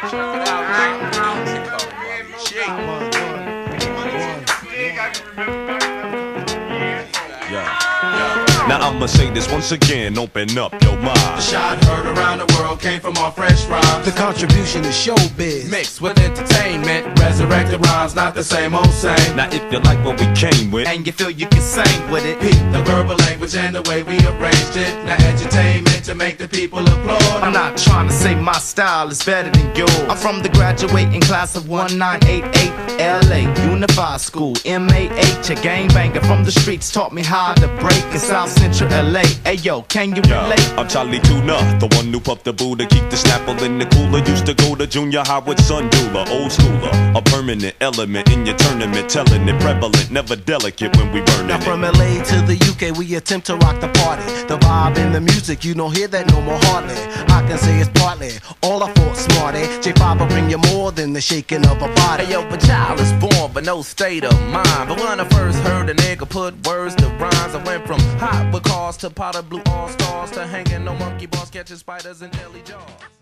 Check it out, man. She called me Bobby Now I'ma say this once again, open up your mind. The shot heard around the world came from our fresh rhymes. The contribution is showbiz. Mixed with entertainment, resurrected rhymes, not the same old same. Now if you like what we came with, And you feel you can sing with it. Peep the verbal language and the way we arranged it. Now edutainment to make the people applaud. I'm not trying to say my style is better than yours. I'm from the graduating class of 1988 LA Unified School MAH. A gangbanger from the streets taught me how to break in South Central LA. Hey yo, can you Yeah, relate? I'm Charlie Tuna, the one who puffed the Buddha, keep the snapple in the cooler. Used to go to junior high with Sun Dula, old schooler. A permanent element in your tournament, telling it prevalent, never delicate when we burning Now from LA to the UK, we attempt to rock the party. The vibe and the music, you don't hear that no more hardly. I can say it's partly all I thought smarty. J5 will bring you more than the shaking of a body. Hey yo, a child is born, but no state of mind. But when I first heard a nigga put words to rhymes, I went from Hot Wheel cars to powder blue all stars to hanging no monkey bars, catching spiders and jelly jaws.